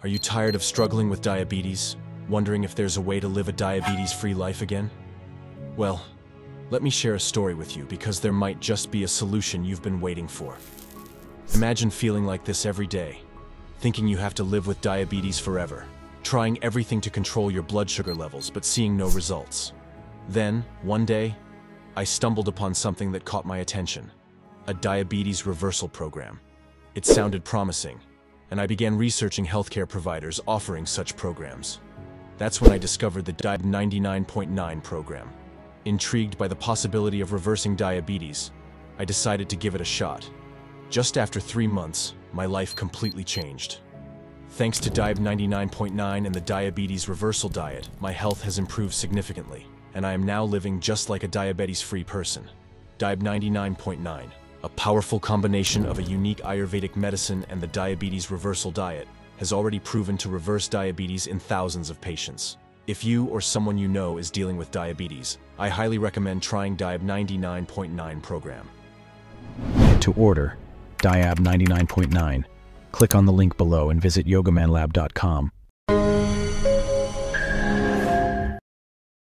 Are you tired of struggling with diabetes? Wondering if there's a way to live a diabetes-free life again? Well, let me share a story with you because there might just be a solution you've been waiting for. Imagine feeling like this every day, thinking you have to live with diabetes forever, trying everything to control your blood sugar levels but seeing no results. Then, one day, I stumbled upon something that caught my attention a diabetes reversal program. It sounded promising, and I began researching healthcare providers offering such programs. That's when I discovered the Diab 99.9 program. Intrigued by the possibility of reversing diabetes, I decided to give it a shot. Just after three months, my life completely changed. Thanks to Diab 99.9 and the diabetes reversal diet, my health has improved significantly, and I am now living just like a diabetes-free person. Diab 99.9, a powerful combination of a unique Ayurvedic medicine and the diabetes reversal diet, has already proven to reverse diabetes in thousands of patients. If you or someone you know is dealing with diabetes, I highly recommend trying Diab 99.9 program. To order Diab 99.9, click on the link below and visit yogamanlab.com